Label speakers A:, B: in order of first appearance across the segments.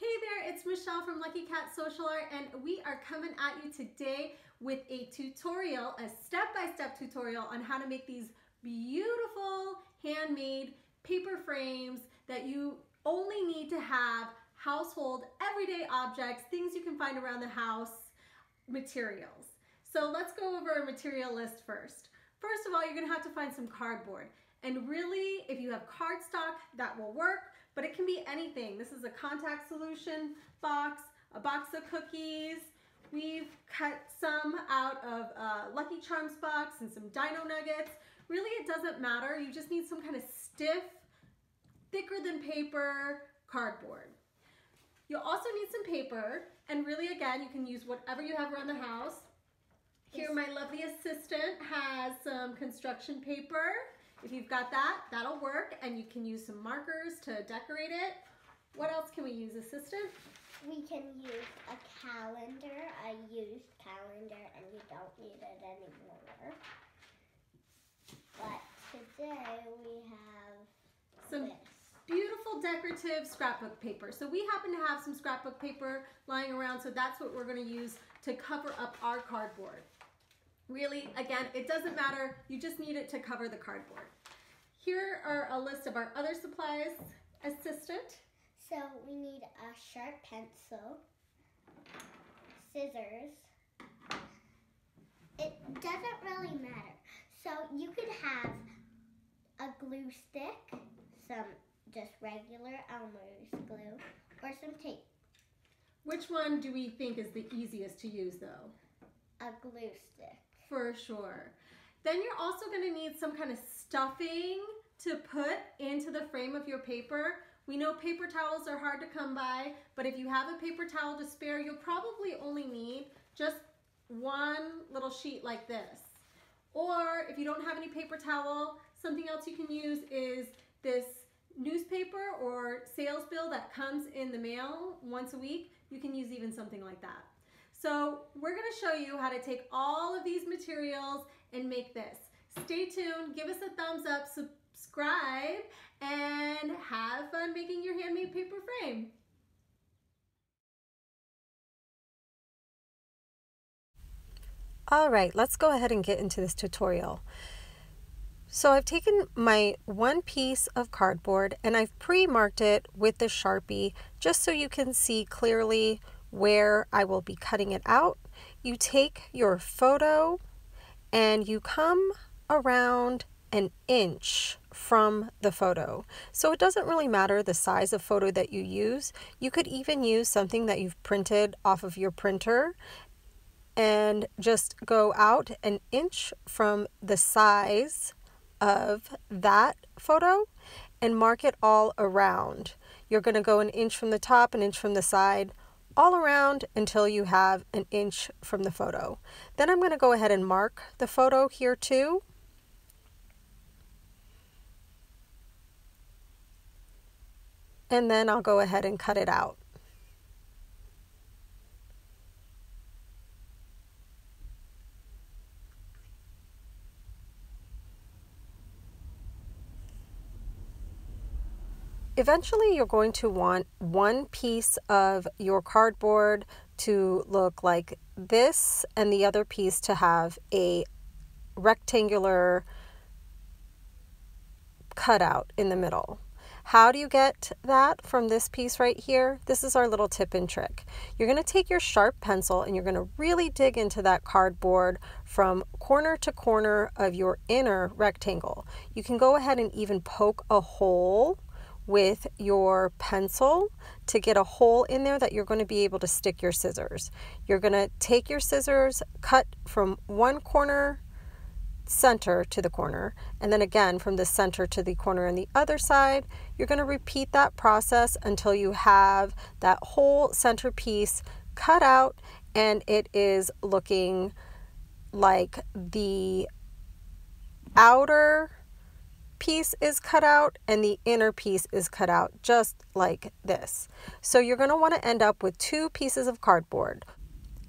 A: Hey there, it's Michelle from Lucky Cat Social Art and we are coming at you today with a tutorial, a step-by-step -step tutorial on how to make these beautiful handmade paper frames that you only need to have household, everyday objects, things you can find around the house, materials. So let's go over a material list first. First of all, you're gonna have to find some cardboard. And really, if you have cardstock, that will work but it can be anything. This is a contact solution box, a box of cookies. We've cut some out of a Lucky Charms box and some Dino Nuggets. Really, it doesn't matter. You just need some kind of stiff, thicker than paper cardboard. You'll also need some paper, and really, again, you can use whatever you have around the house. Here, my lovely assistant has some construction paper. If you've got that, that'll work and you can use some markers to decorate it. What else can we use, assistant?
B: We can use a calendar, a used calendar, and you don't need it anymore. But today we have
A: some
B: this.
A: beautiful decorative scrapbook paper. So we happen to have some scrapbook paper lying around, so that's what we're gonna use to cover up our cardboard. Really, again, it doesn't matter. You just need it to cover the cardboard. Here are a list of our other supplies. Assistant.
B: So we need a sharp pencil, scissors. It doesn't really matter. So you could have a glue stick, some just regular Elmer's glue, or some tape.
A: Which one do we think is the easiest to use though?
B: A glue stick.
A: For sure. Then you're also gonna need some kind of stuffing to put into the frame of your paper. We know paper towels are hard to come by, but if you have a paper towel to spare, you'll probably only need just one little sheet like this. Or if you don't have any paper towel, something else you can use is this newspaper or sales bill that comes in the mail once a week. You can use even something like that. So we're gonna show you how to take all of these materials and make this. Stay tuned, give us a thumbs up, subscribe, and have fun making your handmade paper frame.
C: All right, let's go ahead and get into this tutorial. So I've taken my one piece of cardboard and I've pre-marked it with the Sharpie just so you can see clearly where I will be cutting it out. You take your photo and you come around an inch from the photo. So it doesn't really matter the size of photo that you use. You could even use something that you've printed off of your printer and just go out an inch from the size of that photo and mark it all around. You're going to go an inch from the top, an inch from the side, all around until you have an inch from the photo. Then I'm going to go ahead and mark the photo here too. And then I'll go ahead and cut it out. Eventually, you're going to want one piece of your cardboard to look like this and the other piece to have a rectangular cutout in the middle. How do you get that from this piece right here? This is our little tip and trick. You're going to take your sharp pencil and you're going to really dig into that cardboard from corner to corner of your inner rectangle. You can go ahead and even poke a hole with your pencil to get a hole in there that you're going to be able to stick your scissors. You're going to take your scissors, cut from one corner center to the corner, and then again from the center to the corner on the other side. You're going to repeat that process until you have that whole center piece cut out and it is looking like the outer piece is cut out and the inner piece is cut out just like this. So you're going to want to end up with two pieces of cardboard.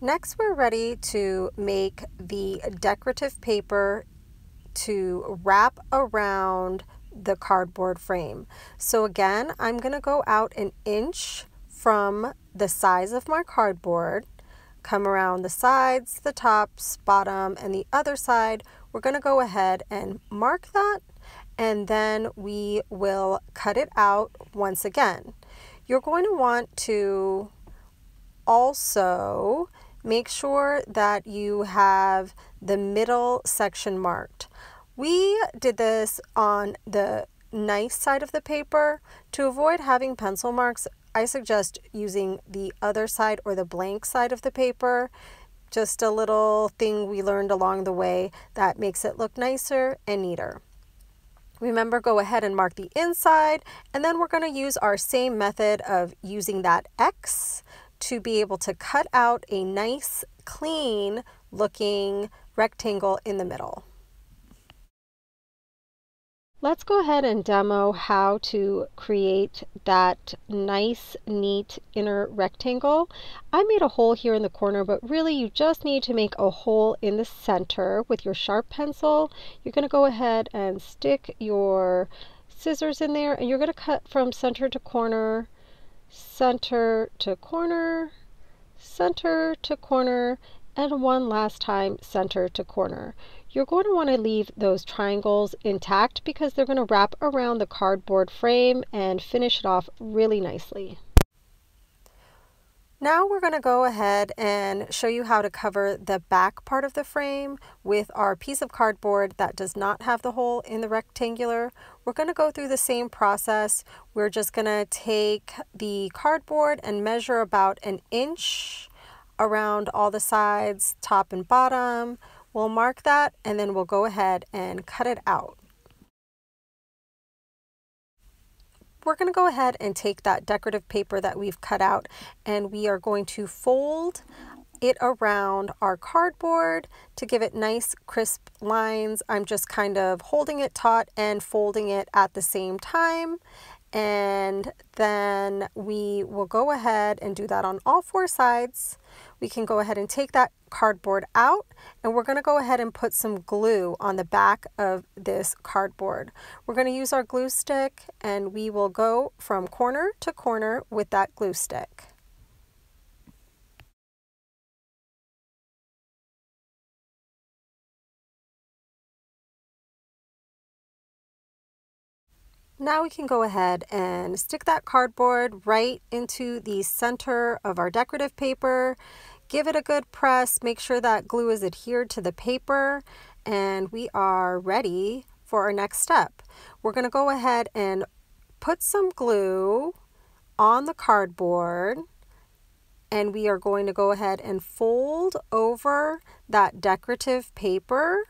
C: Next, we're ready to make the decorative paper to wrap around the cardboard frame. So again, I'm going to go out an inch from the size of my cardboard, come around the sides, the tops, bottom, and the other side. We're going to go ahead and mark that and then we will cut it out once again. You're going to want to also make sure that you have the middle section marked. We did this on the nice side of the paper. To avoid having pencil marks, I suggest using the other side or the blank side of the paper. Just a little thing we learned along the way that makes it look nicer and neater. Remember, go ahead and mark the inside, and then we're going to use our same method of using that X to be able to cut out a nice, clean looking rectangle in the middle. Let's go ahead and demo how to create that nice, neat inner rectangle. I made a hole here in the corner, but really you just need to make a hole in the center with your sharp pencil. You're going to go ahead and stick your scissors in there and you're going to cut from center to corner, center to corner, center to corner, and one last time center to corner. You're going to want to leave those triangles intact because they're going to wrap around the cardboard frame and finish it off really nicely. Now we're going to go ahead and show you how to cover the back part of the frame with our piece of cardboard that does not have the hole in the rectangular. We're going to go through the same process. We're just going to take the cardboard and measure about an inch around all the sides, top and bottom. We'll mark that and then we'll go ahead and cut it out. We're going to go ahead and take that decorative paper that we've cut out and we are going to fold it around our cardboard to give it nice crisp lines. I'm just kind of holding it taut and folding it at the same time. And then we will go ahead and do that on all four sides we can go ahead and take that cardboard out and we're going to go ahead and put some glue on the back of this cardboard. We're going to use our glue stick and we will go from corner to corner with that glue stick. Now we can go ahead and stick that cardboard right into the center of our decorative paper. Give it a good press. Make sure that glue is adhered to the paper and we are ready for our next step. We're going to go ahead and put some glue on the cardboard and we are going to go ahead and fold over that decorative paper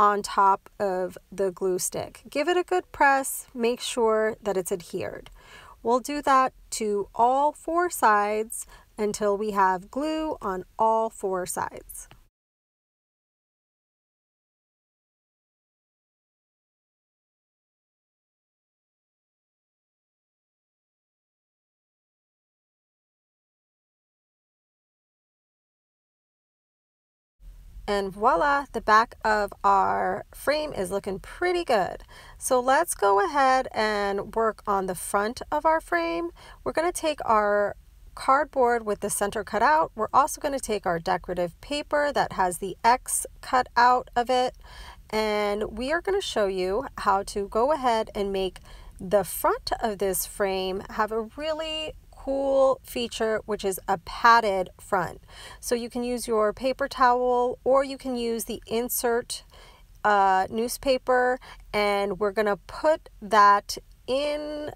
C: on top of the glue stick. Give it a good press, make sure that it's adhered. We'll do that to all four sides until we have glue on all four sides. And voila, the back of our frame is looking pretty good. So let's go ahead and work on the front of our frame. We're going to take our cardboard with the center cut out. We're also going to take our decorative paper that has the X cut out of it. And we are going to show you how to go ahead and make the front of this frame have a really cool feature, which is a padded front. So you can use your paper towel or you can use the insert uh, newspaper and we're to put that in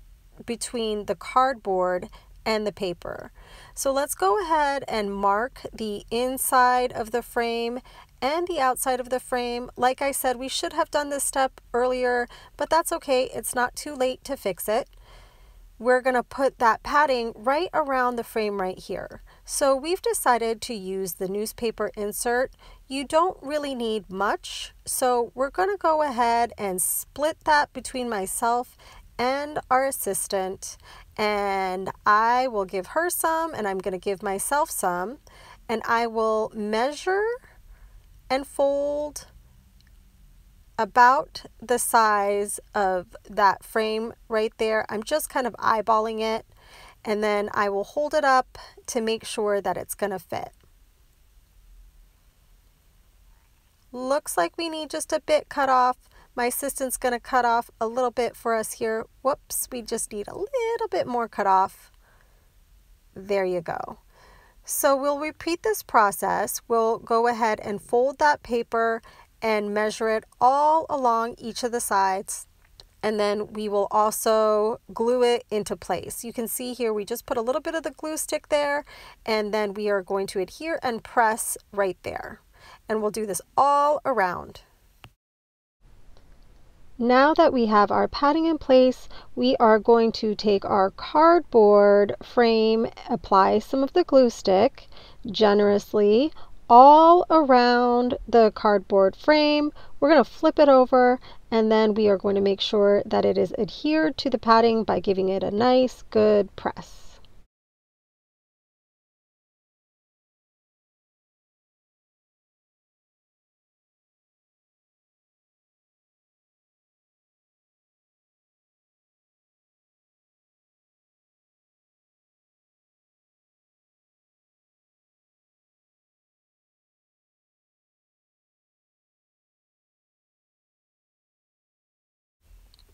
C: between the cardboard and the paper. So let's go ahead and mark the inside of the frame and the outside of the frame. Like I said, we should have done this step earlier, but that's okay. It's not too late to fix it we're going to put that padding right around the frame right here. So we've decided to use the newspaper insert. You don't really need much, so we're going to go ahead and split that between myself and our assistant and I will give her some and I'm going to give myself some and I will measure and fold about the size of that frame right there. I'm just kind of eyeballing it and then I will hold it up to make sure that it's going to fit. Looks like we need just a bit cut off. My assistant's going to cut off a little bit for us here. Whoops, we just need a little bit more cut off. There you go. So we'll repeat this process. We'll go ahead and fold that paper and measure it all along each of the sides. And then we will also glue it into place. You can see here we just put a little bit of the glue stick there and then we are going to adhere and press right there. And we'll do this all around. Now that we have our padding in place, we are going to take our cardboard frame, apply some of the glue stick generously all around the cardboard frame. We're going to flip it over and then we are going to make sure that it is adhered to the padding by giving it a nice good press.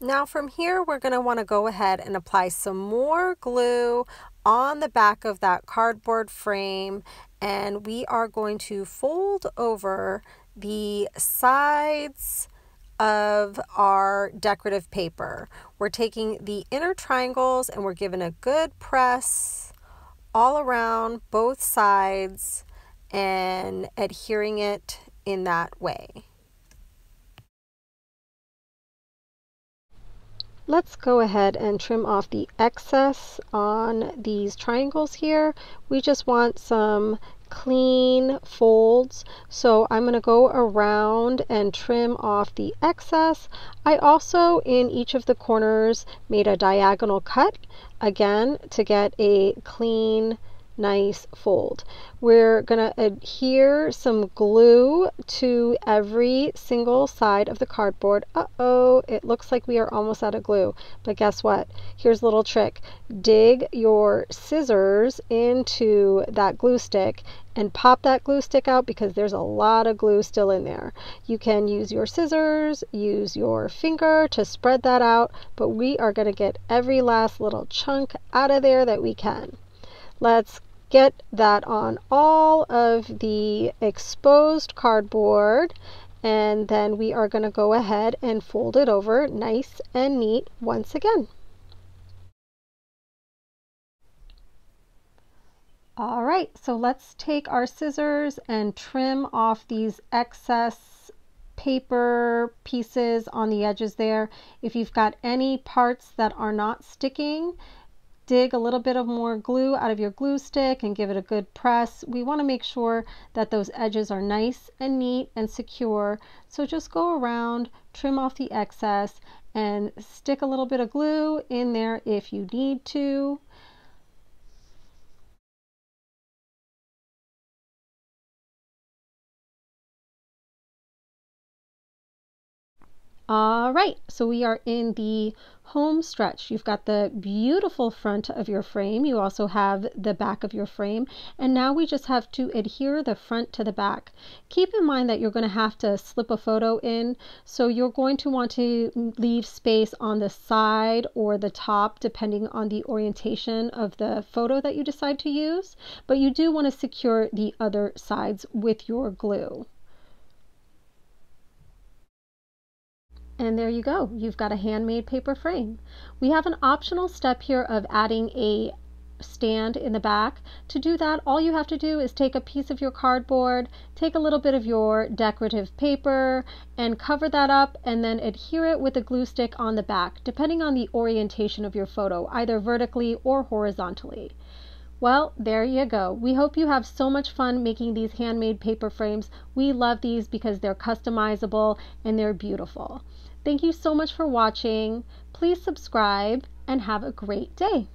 C: Now from here, we're going to want to go ahead and apply some more glue on the back of that cardboard frame and we are going to fold over the sides of our decorative paper. We're taking the inner triangles and we're giving a good press all around both sides and adhering it in that way. Let's go ahead and trim off the excess on these triangles here. We just want some clean folds. So I'm going to go around and trim off the excess. I also, in each of the corners, made a diagonal cut, again, to get a clean nice fold. We're going to adhere some glue to every single side of the cardboard. Uh-oh, it looks like we are almost out of glue. But guess what? Here's a little trick. Dig your scissors into that glue stick and pop that glue stick out because there's a lot of glue still in there. You can use your scissors, use your finger to spread that out, but we are going to get every last little chunk out of there that we can. Let's get that on all of the exposed cardboard and then we are going to go ahead and fold it over nice and neat once again. All right, so let's take our scissors and trim off these excess paper pieces on the edges there. If you've got any parts that are not sticking, dig a little bit of more glue out of your glue stick and give it a good press. We want to make sure that those edges are nice and neat and secure. So just go around, trim off the excess, and stick a little bit of glue in there if you need to. All right, so we are in the home stretch. You've got the beautiful front of your frame. You also have the back of your frame. And now we just have to adhere the front to the back. Keep in mind that you're going to have to slip a photo in. So you're going to want to leave space on the side or the top, depending on the orientation of the photo that you decide to use. But you do want to secure the other sides with your glue. And there you go. You've got a handmade paper frame. We have an optional step here of adding a stand in the back. To do that, all you have to do is take a piece of your cardboard, take a little bit of your decorative paper, and cover that up and then adhere it with a glue stick on the back, depending on the orientation of your photo, either vertically or horizontally. Well, there you go. We hope you have so much fun making these handmade paper frames. We love these because they're customizable and they're beautiful. Thank you so much for watching. Please subscribe and have a great day.